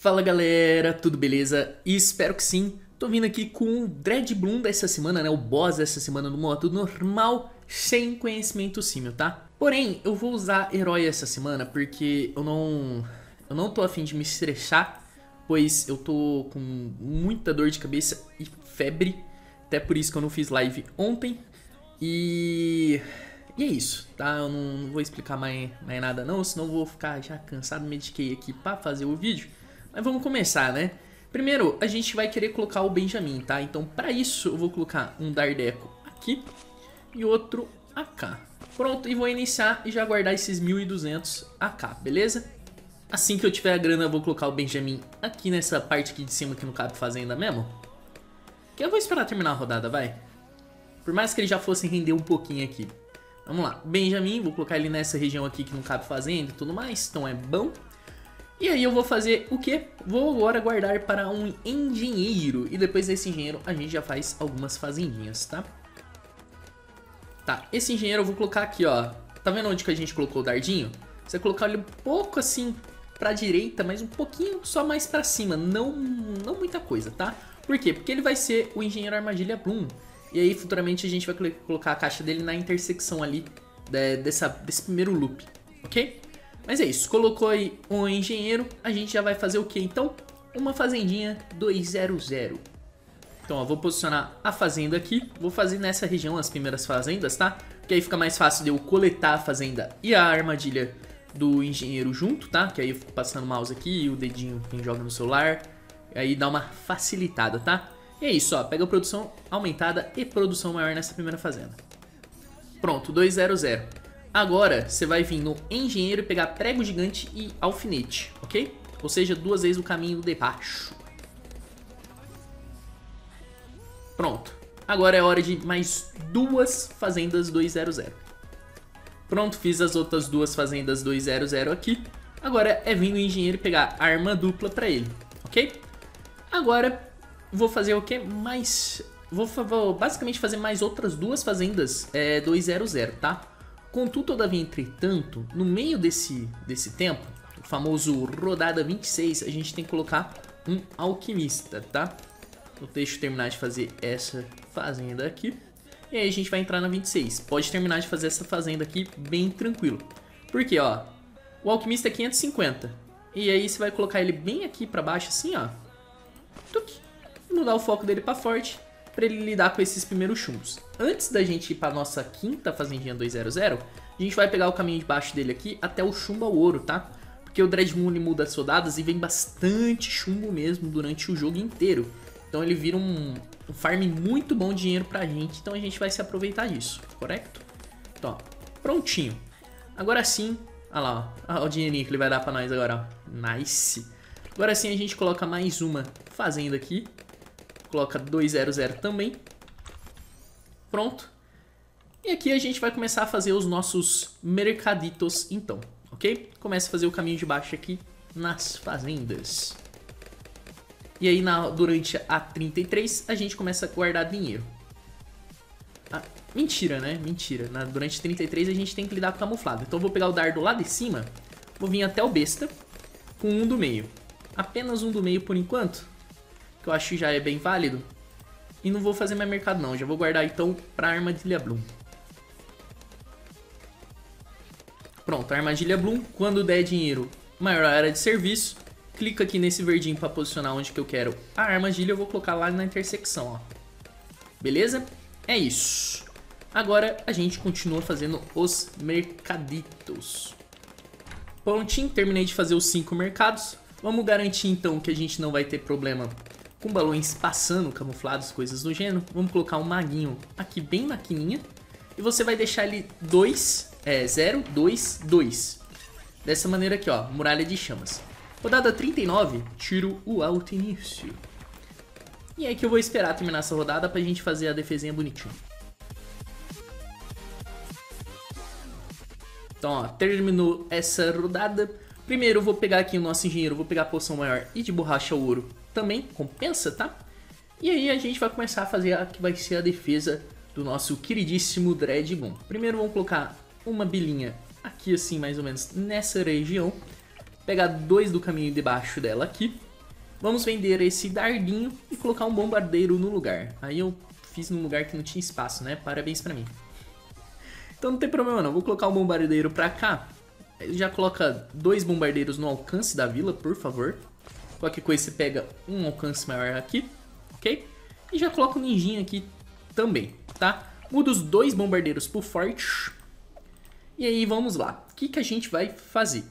Fala galera, tudo beleza? Espero que sim. Tô vindo aqui com o Dread Bloom dessa semana, né? O boss dessa semana no modo normal, sem conhecimento símil, tá? Porém, eu vou usar herói essa semana porque eu não... Eu não tô afim de me estressar, pois eu tô com muita dor de cabeça e febre. Até por isso que eu não fiz live ontem. E... E é isso, tá? Eu não, não vou explicar mais, mais nada não, senão eu vou ficar já cansado, me dediquei aqui pra fazer o vídeo. Mas vamos começar, né? Primeiro, a gente vai querer colocar o Benjamin, tá? Então, para isso, eu vou colocar um Dardeco aqui e outro AK. Pronto, e vou iniciar e já guardar esses 1.200 AK, beleza? Assim que eu tiver a grana, eu vou colocar o Benjamin aqui nessa parte aqui de cima que não cabe fazenda mesmo. Que eu vou esperar terminar a rodada, vai. Por mais que ele já fosse render um pouquinho aqui. Vamos lá, Benjamin, vou colocar ele nessa região aqui que não cabe fazenda e tudo mais, então é bom. E aí eu vou fazer o que? Vou agora guardar para um engenheiro. E depois desse engenheiro a gente já faz algumas fazendinhas, tá? Tá, esse engenheiro eu vou colocar aqui, ó. Tá vendo onde que a gente colocou o dardinho? Você colocar ele um pouco assim pra direita, mas um pouquinho só mais pra cima. Não, não muita coisa, tá? Por quê? Porque ele vai ser o engenheiro armadilha Bloom. E aí futuramente a gente vai colocar a caixa dele na intersecção ali de, dessa, desse primeiro loop, ok? Mas é isso, colocou aí um engenheiro, a gente já vai fazer o que então? Uma fazendinha 200. Então, ó, vou posicionar a fazenda aqui, vou fazer nessa região as primeiras fazendas, tá? Que aí fica mais fácil de eu coletar a fazenda e a armadilha do engenheiro junto, tá? Que aí eu fico passando o mouse aqui e o dedinho quem joga no celular, aí dá uma facilitada, tá? E é isso, ó, pega a produção aumentada e produção maior nessa primeira fazenda. Pronto, 200. Agora, você vai vir no engenheiro pegar prego gigante e alfinete, ok? Ou seja, duas vezes o caminho de baixo. Pronto. Agora é hora de mais duas fazendas 200. Pronto, fiz as outras duas fazendas 200 aqui. Agora é vir no engenheiro pegar arma dupla pra ele, ok? Agora, vou fazer o que? Mais... Vou, vou, basicamente fazer mais outras duas fazendas é, 200, tá? Contudo, todavia, entretanto, no meio desse, desse tempo, o famoso rodada 26, a gente tem que colocar um alquimista, tá? No deixo terminar de fazer essa fazenda aqui. E aí a gente vai entrar na 26. Pode terminar de fazer essa fazenda aqui bem tranquilo. Porque, ó, o alquimista é 550. E aí você vai colocar ele bem aqui pra baixo assim, ó. Tuc, mudar o foco dele pra forte para ele lidar com esses primeiros chumbos. Antes da gente ir para nossa quinta fazendinha 200, a gente vai pegar o caminho de baixo dele aqui até o chumbo ao ouro, tá? Porque o Dread Moon muda as soldadas e vem bastante chumbo mesmo durante o jogo inteiro. Então ele vira um, um farm muito bom de dinheiro pra gente, então a gente vai se aproveitar disso, correto? Então, ó, prontinho. Agora sim, olha lá, ó, olha o dinheirinho que ele vai dar pra nós agora, ó. Nice. Agora sim a gente coloca mais uma fazenda aqui, coloca 200 também. Pronto. E aqui a gente vai começar a fazer os nossos mercaditos então, ok? Começa a fazer o caminho de baixo aqui nas fazendas. E aí na, durante a 33 a gente começa a guardar dinheiro. Ah, mentira, né? Mentira. Na, durante 33 a gente tem que lidar com camuflado. Então eu vou pegar o dardo lá de cima, vou vir até o besta com um do meio. Apenas um do meio por enquanto que eu acho que já é bem válido. E não vou fazer mais mercado não, já vou guardar então pra Armadilha Bloom. Pronto, Armadilha Bloom, quando der dinheiro, maior área de serviço, clica aqui nesse verdinho para posicionar onde que eu quero a armadilha, eu vou colocar lá na intersecção, ó. Beleza? É isso. Agora a gente continua fazendo os mercaditos. Prontinho, terminei de fazer os cinco mercados. Vamos garantir então que a gente não vai ter problema com balões passando, camuflados, coisas do gênero. Vamos colocar um maguinho aqui bem na quininha. E você vai deixar ele 2, é, 0, 2, 2. Dessa maneira aqui, ó, muralha de chamas. Rodada 39, tiro o alto início. E é que eu vou esperar terminar essa rodada pra gente fazer a defesinha bonitinho. Então, ó, terminou essa rodada. Primeiro eu vou pegar aqui o nosso engenheiro, vou pegar a poção maior e de borracha ouro também compensa, tá? E aí a gente vai começar a fazer a que vai ser a defesa do nosso queridíssimo Dreadgon. Primeiro vamos colocar uma bilinha aqui assim, mais ou menos nessa região. Pegar dois do caminho debaixo dela aqui. Vamos vender esse dardinho e colocar um bombardeiro no lugar. Aí eu fiz num lugar que não tinha espaço, né? Parabéns pra mim. Então não tem problema não, vou colocar um bombardeiro pra cá. Já coloca dois bombardeiros no alcance da vila, por favor. Qualquer coisa você pega um alcance maior aqui, ok? E já coloca o ninjinha aqui também, tá? Muda os dois bombardeiros pro forte. E aí vamos lá. O que, que a gente vai fazer?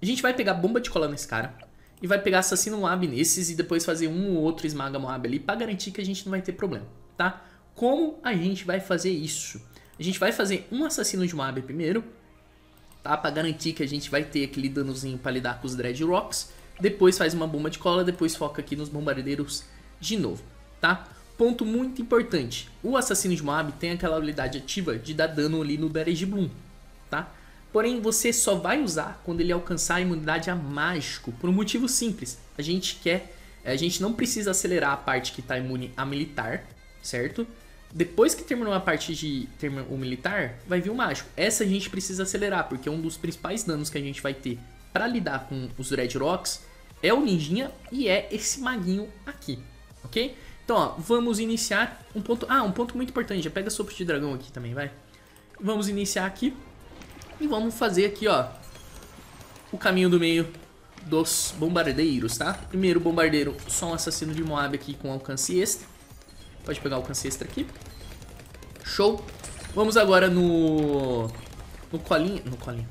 A gente vai pegar bomba de cola nesse cara. E vai pegar assassino Moab nesses e depois fazer um ou outro esmaga Moab ali pra garantir que a gente não vai ter problema, tá? Como a gente vai fazer isso? A gente vai fazer um assassino de Moab primeiro, tá? Pra garantir que a gente vai ter aquele danozinho pra lidar com os Dread Rocks. Depois faz uma bomba de cola, depois foca aqui nos bombardeiros de novo, tá? Ponto muito importante, o assassino de Moab tem aquela habilidade ativa de dar dano ali no Dread Bloom, tá? Porém, você só vai usar quando ele alcançar a imunidade a mágico, por um motivo simples. A gente quer, a gente não precisa acelerar a parte que está imune a militar, certo? Depois que terminou a parte de o militar, vai vir o mágico. Essa a gente precisa acelerar, porque um dos principais danos que a gente vai ter para lidar com os Red Rocks é o ninjinha e é esse maguinho aqui, ok? Então, ó, vamos iniciar um ponto... Ah, um ponto muito importante, já pega sopro de dragão aqui também, vai. Vamos iniciar aqui e vamos fazer aqui, ó, o caminho do meio dos bombardeiros, tá? Primeiro bombardeiro, só um assassino de Moab aqui com alcance extra. Pode pegar alcance extra aqui. Show. Vamos agora no... No colinho... No colinho...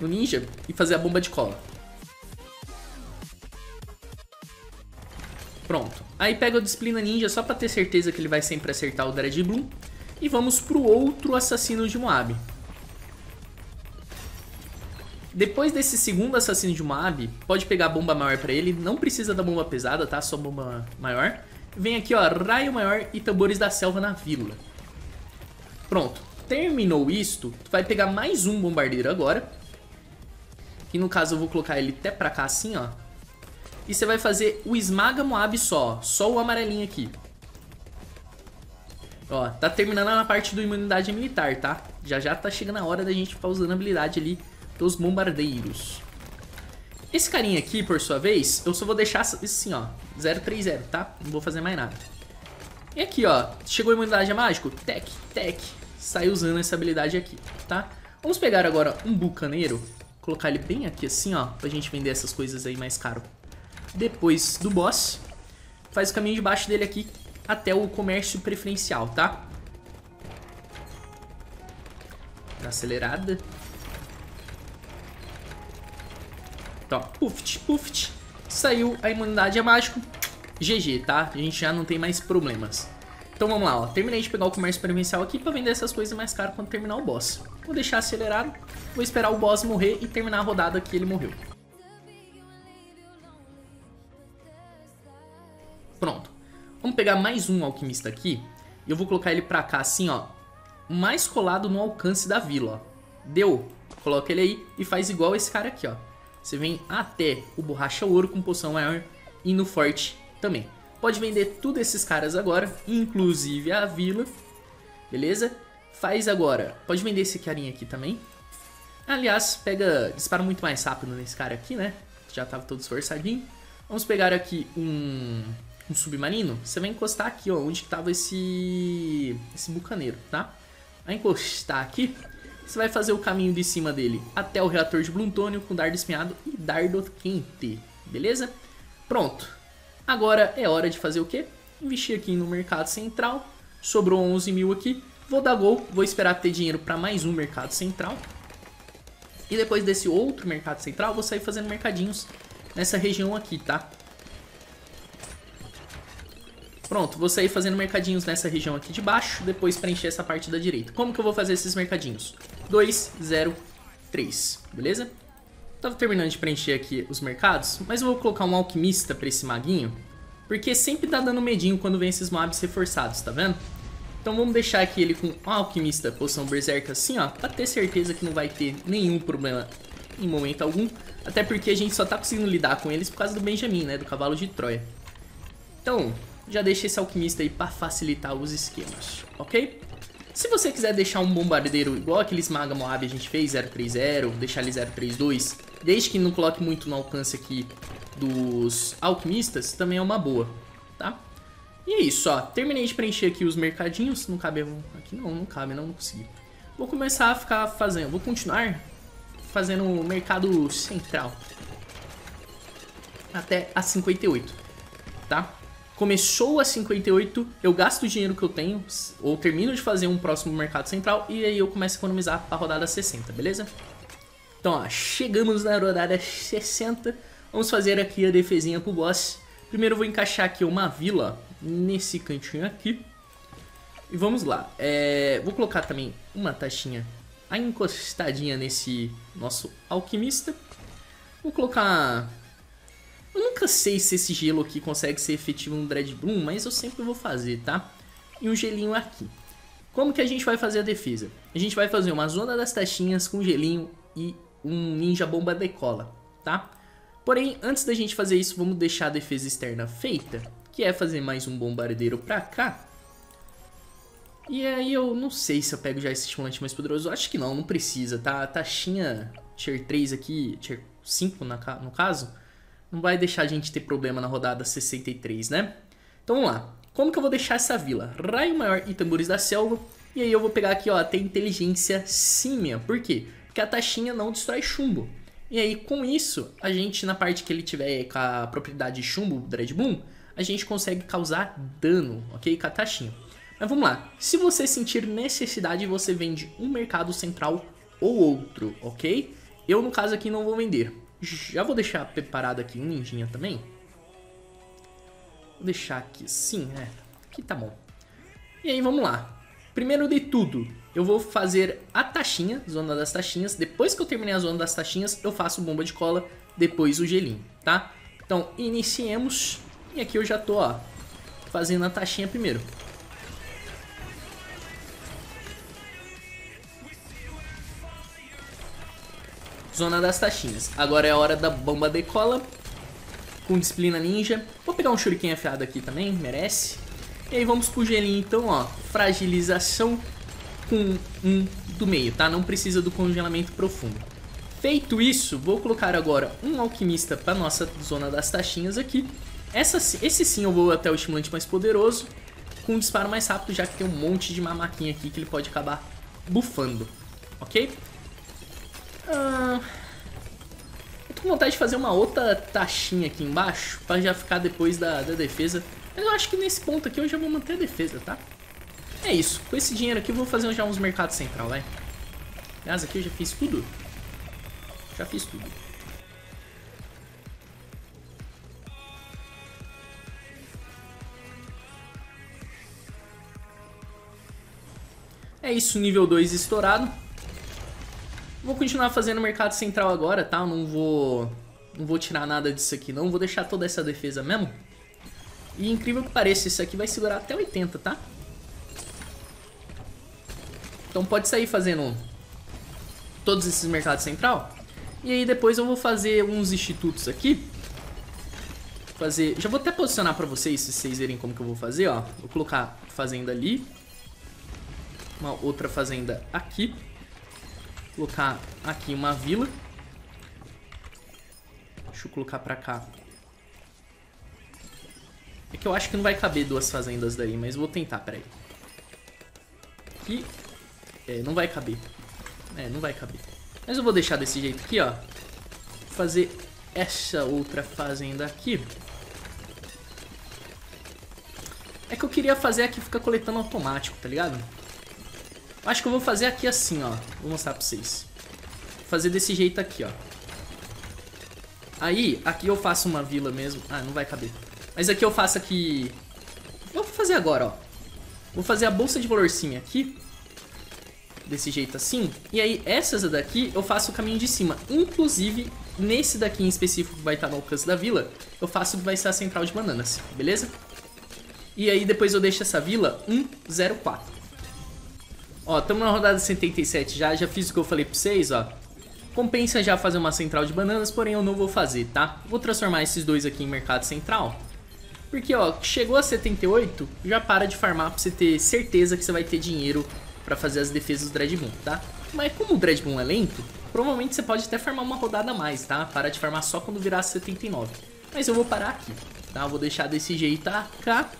No ninja e fazer a bomba de cola. Pronto. Aí pega o Disciplina Ninja só pra ter certeza que ele vai sempre acertar o Dread Bloom. E vamos pro outro assassino de Moab. Depois desse segundo assassino de Moab, pode pegar a bomba maior pra ele. Não precisa da bomba pesada, tá? Só bomba maior. Vem aqui, ó, raio maior e tambores da selva na vila. Pronto. Terminou isto, tu vai pegar mais um bombardeiro agora. Que no caso eu vou colocar ele até pra cá assim, ó. E você vai fazer o esmaga Moab só, só o amarelinho aqui. Ó, tá terminando a parte do imunidade militar, tá? Já já tá chegando a hora da gente ficar usando a habilidade ali dos bombardeiros. Esse carinha aqui, por sua vez, eu só vou deixar assim, ó, 030, tá? Não vou fazer mais nada. E aqui, ó, chegou a imunidade mágico? Tec, tec, sai usando essa habilidade aqui, tá? Vamos pegar agora um bucaneiro, colocar ele bem aqui assim, ó, pra gente vender essas coisas aí mais caro. Depois do boss, faz o caminho de baixo dele aqui até o comércio preferencial, tá? Acelerada. Então, puft, puft. Saiu a imunidade a mágico. GG, tá? A gente já não tem mais problemas. Então vamos lá, ó. Terminei de pegar o comércio preferencial aqui pra vender essas coisas mais caras quando terminar o boss. Vou deixar acelerado. Vou esperar o boss morrer e terminar a rodada que ele morreu. Vamos pegar mais um alquimista aqui. E eu vou colocar ele pra cá assim, ó. Mais colado no alcance da vila, ó. Deu. Coloca ele aí e faz igual esse cara aqui, ó. Você vem até o borracha ouro com poção maior e no forte também. Pode vender tudo esses caras agora, inclusive a vila, beleza? Faz agora, pode vender esse carinha aqui também. Aliás, pega, dispara muito mais rápido nesse cara aqui, né? Já tava todo esforçadinho. Vamos pegar aqui um, um submarino. Você vai encostar aqui, ó, onde tava esse, esse bucaneiro, tá? Vai encostar aqui você vai fazer o caminho de cima dele até o reator de Blutônio com dardo espinhado e dardo quente, beleza? Pronto. Agora é hora de fazer o quê? Investir aqui no mercado central. Sobrou 11 mil aqui. Vou dar gol, vou esperar ter dinheiro para mais um mercado central. E depois desse outro mercado central, vou sair fazendo mercadinhos nessa região aqui, tá? Pronto, vou sair fazendo mercadinhos nessa região aqui de baixo, depois preencher essa parte da direita. Como que eu vou fazer esses mercadinhos? 2, 0, 3, beleza? Tava terminando de preencher aqui os mercados, mas eu vou colocar um alquimista pra esse maguinho, porque sempre dá dando medinho quando vem esses mobs reforçados, tá vendo? Então vamos deixar aqui ele com um alquimista poção berserk assim, ó, pra ter certeza que não vai ter nenhum problema em momento algum, até porque a gente só tá conseguindo lidar com eles por causa do Benjamin, né, do cavalo de Troia. Então, já deixei esse alquimista aí para facilitar os esquemas, ok? Se você quiser deixar um bombardeiro igual aquele Maga Moab a gente fez, 030, deixar ele 032, desde que não coloque muito no alcance aqui dos alquimistas, também é uma boa, tá? E é isso, ó. Terminei de preencher aqui os mercadinhos. Não cabe aqui não, não cabe, não, não consegui. Vou começar a ficar fazendo, vou continuar fazendo o mercado central. Até a 58, tá? Começou a 58, eu gasto o dinheiro que eu tenho, ou termino de fazer um próximo mercado central, e aí eu começo a economizar para a rodada 60, beleza? Então, ó, chegamos na rodada 60, vamos fazer aqui a defesinha pro boss. Primeiro eu vou encaixar aqui uma vila, nesse cantinho aqui. E vamos lá, é, vou colocar também uma taxinha encostadinha nesse nosso alquimista. Vou colocar eu nunca sei se esse gelo aqui consegue ser efetivo no Dread Bloom, mas eu sempre vou fazer, tá? E um gelinho aqui. Como que a gente vai fazer a defesa? A gente vai fazer uma zona das taxinhas com gelinho e um ninja bomba decola, tá? Porém, antes da gente fazer isso, vamos deixar a defesa externa feita, que é fazer mais um bombardeiro pra cá. E aí eu não sei se eu pego já esse estimulante mais poderoso, acho que não, não precisa, tá? A taxinha Tier 3 aqui, Tier 5 no caso, não vai deixar a gente ter problema na rodada 63, né? Então vamos lá. Como que eu vou deixar essa vila? Raio maior e tambores da selva. E aí eu vou pegar aqui, ó, até inteligência símia. Por quê? Porque a taxinha não destrói chumbo. E aí, com isso, a gente, na parte que ele tiver com a propriedade chumbo, Dread Boom, a gente consegue causar dano, ok? Com a taxinha. Mas vamos lá. Se você sentir necessidade, você vende um mercado central ou outro, ok? Eu, no caso aqui, não vou vender. Já vou deixar preparado aqui um ninjinha também. Vou deixar aqui sim, é. Aqui tá bom. E aí, vamos lá. Primeiro de tudo, eu vou fazer a taxinha, zona das taxinhas. Depois que eu terminar a zona das taxinhas, eu faço bomba de cola, depois o gelinho, tá? Então, iniciemos. E aqui eu já tô, ó, fazendo a taxinha primeiro. Zona das taxinhas. Agora é a hora da bomba decola. Com disciplina ninja. Vou pegar um shuriken afiado aqui também, merece. E aí vamos pro gelinho então, ó. Fragilização com um do meio, tá? Não precisa do congelamento profundo. Feito isso, vou colocar agora um alquimista para nossa zona das taxinhas aqui. Essa, esse sim eu vou até o estimulante mais poderoso, com um disparo mais rápido, já que tem um monte de mamaquinha aqui que ele pode acabar bufando, ok? Ah, com vontade de fazer uma outra taxinha aqui embaixo, pra já ficar depois da, da defesa. Mas eu acho que nesse ponto aqui eu já vou manter a defesa, tá? É isso, com esse dinheiro aqui eu vou fazer já uns mercados central, vai. Aliás, aqui eu já fiz tudo. Já fiz tudo. É isso, nível 2 estourado. Vou continuar fazendo mercado central agora, tá? não vou não vou tirar nada disso aqui não, vou deixar toda essa defesa mesmo. E incrível que pareça, isso aqui vai segurar até 80, tá? Então pode sair fazendo todos esses mercados central. E aí depois eu vou fazer uns institutos aqui. Fazer, já vou até posicionar pra vocês, se vocês verem como que eu vou fazer, ó. Vou colocar fazenda ali. Uma outra fazenda aqui colocar aqui uma vila. Deixa eu colocar pra cá. É que eu acho que não vai caber duas fazendas daí, mas vou tentar, peraí. Aqui. É, não vai caber. É, não vai caber. Mas eu vou deixar desse jeito aqui, ó. Fazer essa outra fazenda aqui. É que eu queria fazer aqui ficar coletando automático, tá ligado? Acho que eu vou fazer aqui assim, ó. Vou mostrar pra vocês. Vou fazer desse jeito aqui, ó. Aí, aqui eu faço uma vila mesmo. Ah, não vai caber. Mas aqui eu faço aqui... Vou fazer agora, ó. Vou fazer a bolsa de valor sim aqui. Desse jeito assim. E aí, essas daqui eu faço o caminho de cima. Inclusive, nesse daqui em específico que vai estar no alcance da vila, eu faço que vai ser a central de bananas, beleza? E aí depois eu deixo essa vila 104. Ó, estamos na rodada 77 já, já fiz o que eu falei pra vocês, ó. Compensa já fazer uma central de bananas, porém eu não vou fazer, tá? Vou transformar esses dois aqui em mercado central. Porque, ó, chegou a 78, já para de farmar pra você ter certeza que você vai ter dinheiro pra fazer as defesas do Dreadmoon, tá? Mas como o Dreadmoon é lento, provavelmente você pode até farmar uma rodada a mais, tá? Para de farmar só quando virar 79. Mas eu vou parar aqui, tá? Eu vou deixar desse jeito cá.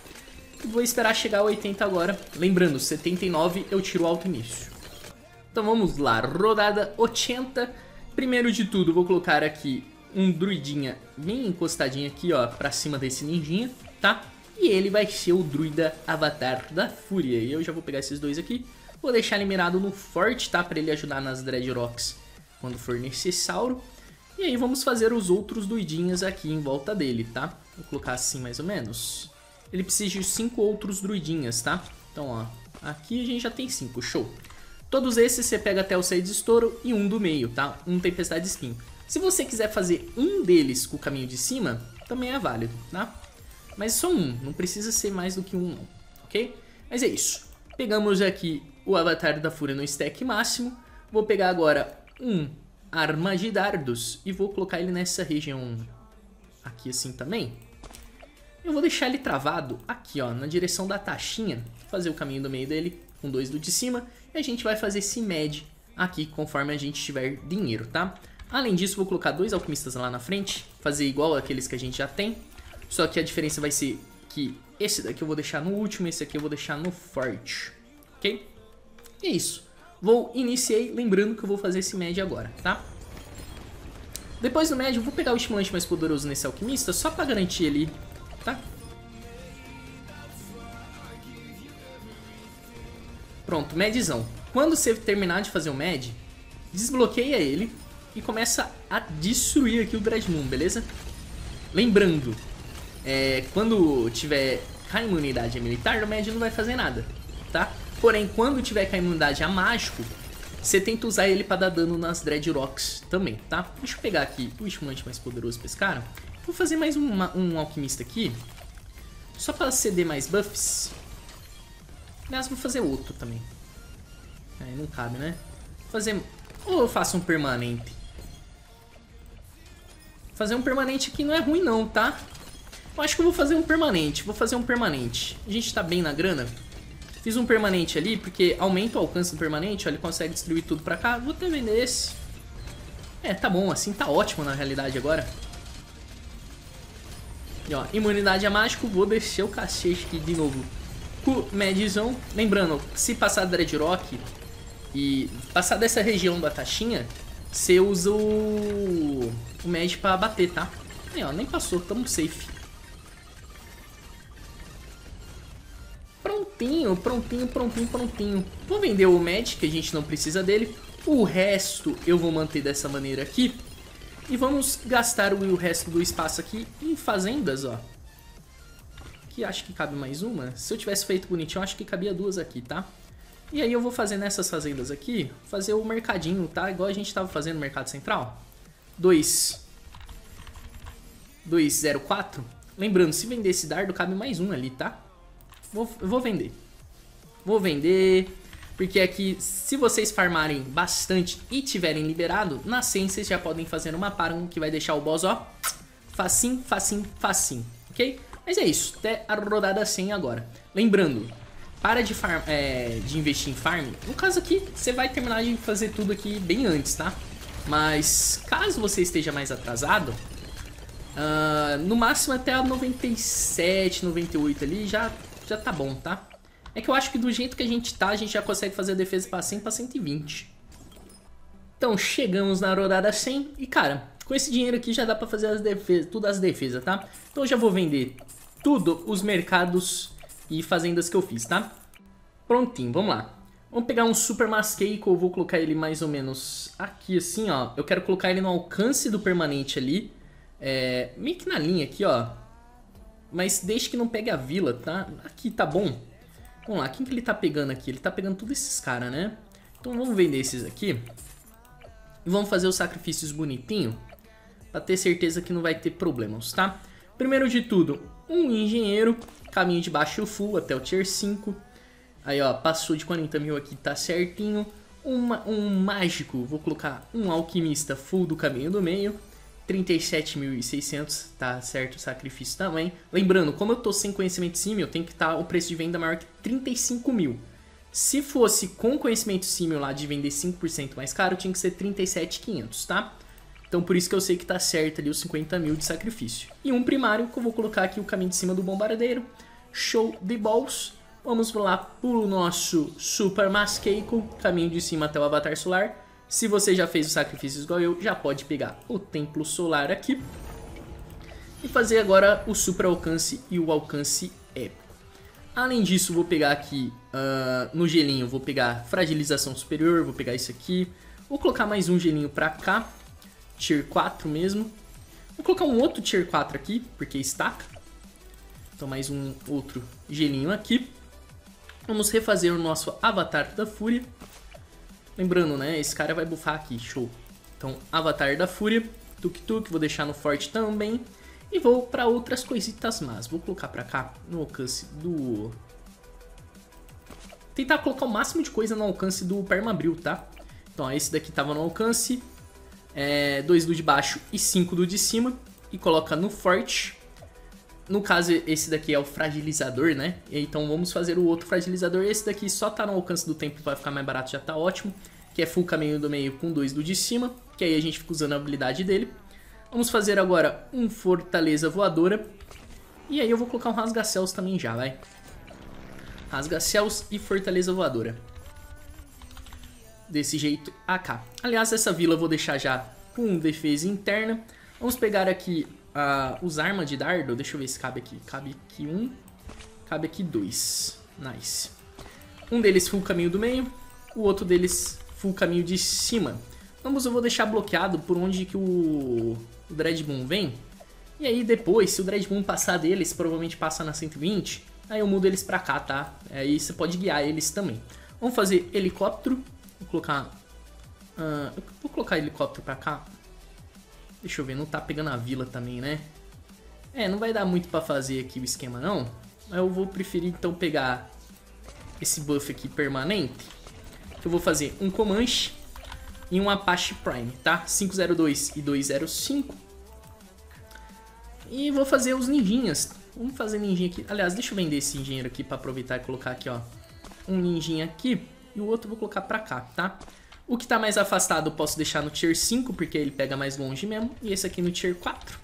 Vou esperar chegar a 80 agora. Lembrando, 79 eu tiro alto início. Então vamos lá, rodada 80. Primeiro de tudo, vou colocar aqui um druidinha bem encostadinho aqui, ó, pra cima desse ninjinha, tá? E ele vai ser o druida avatar da fúria. E eu já vou pegar esses dois aqui. Vou deixar ele mirado no forte, tá? Pra ele ajudar nas Dread Rocks quando for necessário. E aí vamos fazer os outros druidinhas aqui em volta dele, tá? Vou colocar assim mais ou menos. Ele precisa de cinco outros druidinhas, tá? Então, ó, aqui a gente já tem cinco, show. Todos esses você pega até o 6 de estouro e um do meio, tá? Um tempestade de espinho. Se você quiser fazer um deles com o caminho de cima, também é válido, tá? Mas só um, não precisa ser mais do que um, ok? Mas é isso. Pegamos aqui o Avatar da Fúria no stack máximo. Vou pegar agora um Arma de Dardos e vou colocar ele nessa região aqui assim também. Eu vou deixar ele travado aqui, ó, na direção da taxinha. Fazer o caminho do meio dele com dois do de cima. E a gente vai fazer esse med aqui conforme a gente tiver dinheiro, tá? Além disso, vou colocar dois alquimistas lá na frente. Fazer igual aqueles que a gente já tem. Só que a diferença vai ser que esse daqui eu vou deixar no último, esse aqui eu vou deixar no forte. Ok? E é isso. Vou iniciei, lembrando que eu vou fazer esse med agora, tá? Depois do eu vou pegar o estimulante mais poderoso nesse alquimista, só pra garantir ele, tá? Pronto, medzão. Quando você terminar de fazer o med, desbloqueia ele e começa a destruir aqui o Dreadmoon, beleza? Lembrando, é, quando tiver com a imunidade militar, o médio não vai fazer nada, tá? Porém, quando tiver com a imunidade a mágico, você tenta usar ele para dar dano nas Dread Rocks também, tá? Deixa eu pegar aqui o estimulante mais poderoso pra esse cara. Vou fazer mais uma, um alquimista aqui, só para ceder mais buffs. Aliás, vou fazer outro também. Aí não cabe, né? Vou fazer... Ou eu faço um permanente? Fazer um permanente aqui não é ruim não, tá? Eu acho que eu vou fazer um permanente. Vou fazer um permanente. A gente tá bem na grana. Fiz um permanente ali, porque aumenta o alcance do permanente. Ó, ele consegue distribuir tudo pra cá. Vou até vender esse. É, tá bom. Assim tá ótimo na realidade agora. E ó, imunidade a mágico. Vou descer o cacete aqui de novo. Com Medzão. Lembrando, se passar Dreadrock e passar dessa região da taxinha, você usa o, o Med pra bater, tá? Aí, ó, nem passou. Tamo safe. Prontinho, prontinho, prontinho, prontinho. Vou vender o Magic, que a gente não precisa dele. O resto eu vou manter dessa maneira aqui. E vamos gastar o resto do espaço aqui em fazendas, ó. Aqui acho que cabe mais uma. Se eu tivesse feito bonitinho, acho que cabia duas aqui, tá? E aí eu vou fazer nessas fazendas aqui, fazer o mercadinho, tá? Igual a gente estava fazendo no Mercado Central. 2... 204. Lembrando, se vender esse dardo, cabe mais um ali, tá? Vou, vou vender. Vou vender. Porque aqui, se vocês farmarem bastante e tiverem liberado, na 100 vocês já podem fazer uma param que vai deixar o boss, ó, facinho, facinho, facinho, ok? Mas é isso, até a rodada 100 agora. Lembrando, para de, farm, é, de investir em farm. No caso aqui, você vai terminar de fazer tudo aqui bem antes, tá? Mas caso você esteja mais atrasado, uh, no máximo até a 97, 98 ali já já tá bom, tá? É que eu acho que do jeito que a gente tá, a gente já consegue fazer a defesa para 100 para 120. Então, chegamos na rodada 100 e, cara, com esse dinheiro aqui já dá pra fazer as defesas, tudo as defesas, tá? Então eu já vou vender tudo os mercados e fazendas que eu fiz, tá? Prontinho, vamos lá. Vamos pegar um Super Mascake, eu vou colocar ele mais ou menos aqui assim, ó. Eu quero colocar ele no alcance do permanente ali. É, meio que na linha aqui, ó. Mas desde que não pegue a vila, tá? Aqui tá bom. Vamos lá, quem que ele tá pegando aqui? Ele tá pegando todos esses caras, né? Então vamos vender esses aqui. E vamos fazer os sacrifícios bonitinho. Pra ter certeza que não vai ter problemas, tá? Primeiro de tudo, um engenheiro. Caminho de baixo full até o tier 5. Aí, ó, passou de 40 mil aqui, tá certinho. Uma, um mágico, vou colocar um alquimista full do caminho do meio. 37.600, tá certo o sacrifício também. Lembrando, como eu tô sem conhecimento sim, eu tenho que estar tá, o preço de venda maior que 35 mil. Se fosse com conhecimento símil lá de vender 5% mais caro, tinha que ser 37,500, tá? Então por isso que eu sei que tá certo ali os 50 mil de sacrifício. E um primário, que eu vou colocar aqui o caminho de cima do bombardeiro. Show de balls. Vamos lá pro nosso Super Mass Keiko, caminho de cima até o Avatar Solar. Se você já fez os sacrifícios igual eu, já pode pegar o Templo Solar aqui. E fazer agora o Super Alcance e o Alcance Épico. Além disso, vou pegar aqui uh, no gelinho, vou pegar Fragilização Superior, vou pegar isso aqui. Vou colocar mais um gelinho pra cá tier 4 mesmo. Vou colocar um outro tier 4 aqui, porque estaca. Então mais um outro gelinho aqui. Vamos refazer o nosso Avatar da Fúria. Lembrando, né? Esse cara vai buffar aqui, show. Então, Avatar da Fúria, Tuk Tuk, vou deixar no forte também. E vou para outras coisitas más. Vou colocar para cá, no alcance do... Tentar colocar o máximo de coisa no alcance do Permabril, tá? Então, esse daqui tava no alcance é, dois do de baixo e cinco do de cima e coloca no forte. No caso, esse daqui é o fragilizador, né? Então vamos fazer o outro fragilizador. Esse daqui só tá no alcance do tempo, vai ficar mais barato, já tá ótimo. Que é full caminho do meio com dois do de cima, que aí a gente fica usando a habilidade dele. Vamos fazer agora um fortaleza voadora. E aí eu vou colocar um rasga-céus também já, vai. Rasga-céus e fortaleza voadora desse jeito AK. Aliás, essa vila eu vou deixar já com defesa interna. Vamos pegar aqui uh, os armas de dardo. Deixa eu ver se cabe aqui. Cabe aqui um, cabe aqui dois. Nice. Um deles full caminho do meio, o outro deles full caminho de cima. Ambos eu vou deixar bloqueado por onde que o, o Dreadmoon vem. E aí depois, se o Dreadmoon passar deles, provavelmente passa na 120, aí eu mudo eles pra cá, tá? Aí você pode guiar eles também. Vamos fazer helicóptero Vou colocar... Uh, vou colocar helicóptero pra cá. Deixa eu ver, não tá pegando a vila também, né? É, não vai dar muito pra fazer aqui o esquema, não. Eu vou preferir, então, pegar esse buff aqui permanente. Que eu vou fazer um Comanche e um Apache Prime, tá? 502 e 205. E vou fazer os ninjinhas. Vamos fazer ninjinha aqui. Aliás, deixa eu vender esse engenheiro aqui pra aproveitar e colocar aqui, ó. Um ninjinha aqui e o outro vou colocar pra cá, tá? O que tá mais afastado eu posso deixar no Tier 5, porque ele pega mais longe mesmo, e esse aqui no Tier 4.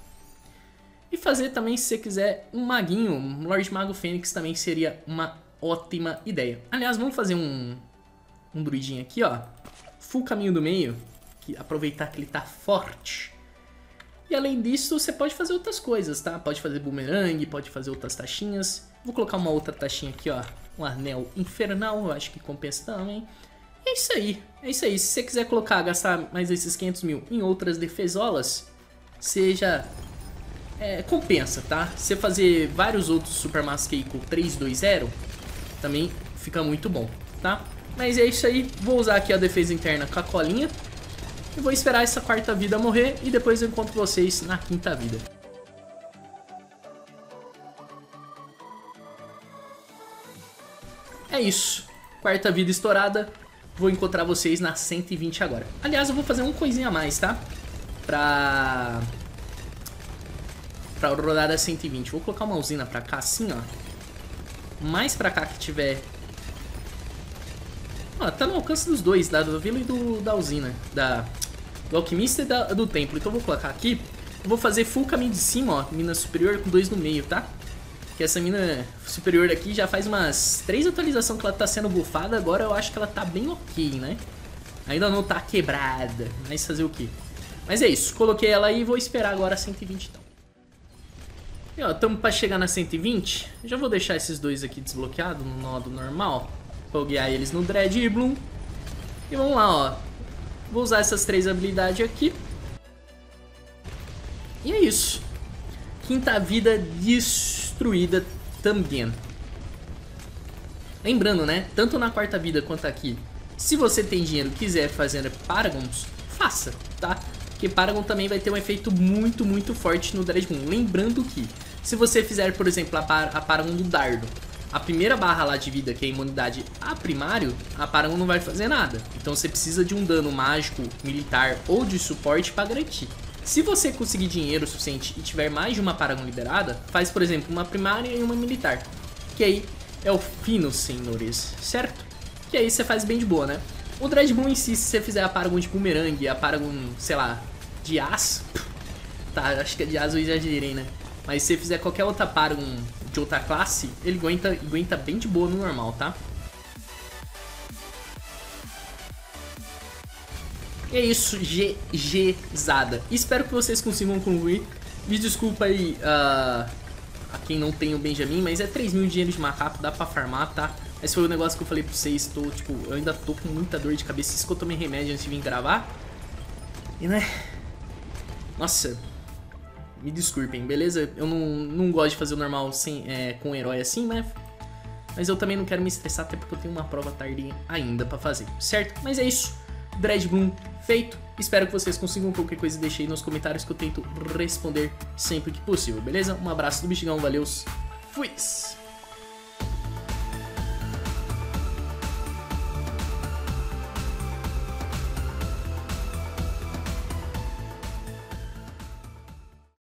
E fazer também, se você quiser, um maguinho, um Lord Mago Fênix também seria uma ótima ideia. Aliás, vamos fazer um, um druidinho aqui, ó. Full caminho do meio, que aproveitar que ele tá forte. E além disso, você pode fazer outras coisas, tá? Pode fazer boomerang, pode fazer outras taxinhas. Vou colocar uma outra taxinha aqui, ó um anel infernal, eu acho que compensa também. É isso aí, é isso aí. Se você quiser colocar, gastar mais esses 500 mil em outras defesolas, seja... É, compensa, tá? Você fazer vários outros Super Maskei com 320 também fica muito bom, tá? Mas é isso aí, vou usar aqui a defesa interna com a colinha e vou esperar essa quarta vida morrer e depois eu encontro vocês na quinta vida. É isso. Quarta vida estourada. Vou encontrar vocês na 120 agora. Aliás, eu vou fazer uma coisinha a mais, tá? Pra... Pra rodada 120. Vou colocar uma usina pra cá, assim, ó. Mais pra cá que tiver... Ó, tá no alcance dos dois, da do vila e do, da usina. Da, do alquimista e da, do templo. Então eu vou colocar aqui. Vou fazer full caminho de cima, ó. Mina superior com dois no meio, tá? Que essa mina superior aqui já faz umas três atualizações que ela tá sendo bufada, agora eu acho que ela tá bem ok, né? Ainda não tá quebrada, mas fazer o quê? Mas é isso, coloquei ela aí e vou esperar agora a 120 então. E ó, tamo pra chegar na 120, já vou deixar esses dois aqui desbloqueados no modo normal, vou guiar eles no Dread e Bloom. E vamos lá, ó, vou usar essas três habilidades aqui. E é isso. Quinta vida disso destruída também. Lembrando, né? Tanto na quarta vida quanto aqui, se você tem dinheiro e quiser fazer Paragons, faça, tá? Porque Paragon também vai ter um efeito muito, muito forte no Dreadmoon. Lembrando que, se você fizer, por exemplo, a, par a Paragon do Dardo, a primeira barra lá de vida, que é a imunidade a primário, a Paragon não vai fazer nada. Então você precisa de um dano mágico, militar ou de suporte para garantir. Se você conseguir dinheiro suficiente e tiver mais de uma Paragon liberada, faz, por exemplo, uma primária e uma militar. Que aí é o fino, senhores, certo? que aí você faz bem de boa, né? O Dread Bloom em si, se você fizer a Paragon de Boomerang, a Paragon, sei lá, de As, tá, acho que é de As eu exagerei, né? Mas se você fizer qualquer outra Paragon de outra classe, ele aguenta, aguenta bem de boa no normal, tá? E é isso, GGzada. Espero que vocês consigam concluir. Me desculpa aí uh, a quem não tem o Benjamin, mas é 3 mil dinheiro de macaco, dá pra farmar, tá? Esse foi o negócio que eu falei pra vocês, tô, tipo, eu ainda tô com muita dor de cabeça, isso que eu tomei remédio antes de vir gravar. E né... Nossa, me desculpem, beleza? Eu não, não gosto de fazer o normal sem, é, com o herói assim, né? Mas eu também não quero me estressar, até porque eu tenho uma prova tardia ainda pra fazer, certo? Mas é isso. Dread Bloom feito. Espero que vocês consigam qualquer coisa deixe aí nos comentários que eu tento responder sempre que possível, beleza? Um abraço do Bichigão, valeu, fui!